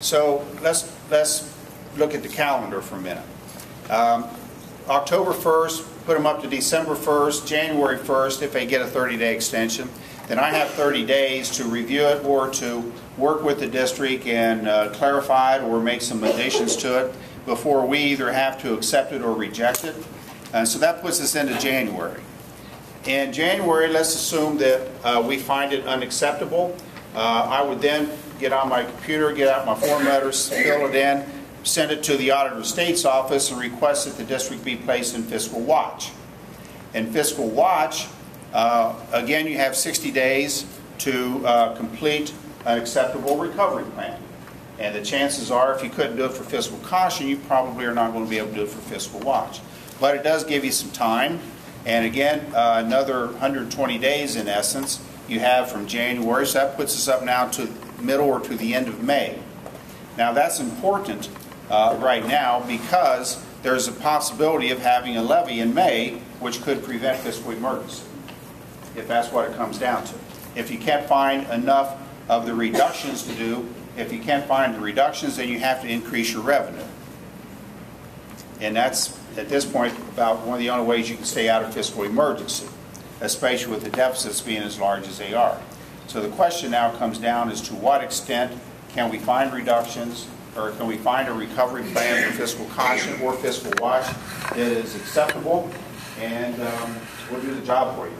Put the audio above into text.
So let's, let's look at the calendar for a minute. Um, October 1st, put them up to December 1st, January 1st, if they get a 30-day extension. Then I have 30 days to review it or to work with the district and uh, clarify it or make some additions to it before we either have to accept it or reject it. And so that puts us into January. In January, let's assume that uh, we find it unacceptable. Uh, I would then get on my computer, get out my form letters, fill it in, send it to the Auditor of State's office and request that the district be placed in fiscal watch. In fiscal watch, uh, again, you have 60 days to uh, complete an acceptable recovery plan. And the chances are, if you couldn't do it for fiscal caution, you probably are not going to be able to do it for fiscal watch. But it does give you some time. And again, uh, another 120 days in essence you have from January. So that puts us up now to middle or to the end of May. Now that's important uh, right now because there's a possibility of having a levy in May which could prevent this fiscal emergency, if that's what it comes down to. If you can't find enough of the reductions to do, if you can't find the reductions, then you have to increase your revenue. And that's, at this point, about one of the only ways you can stay out of fiscal emergency, especially with the deficits being as large as they are. So the question now comes down as to what extent can we find reductions or can we find a recovery plan for fiscal caution or fiscal watch that is acceptable and um, we'll do the job for you.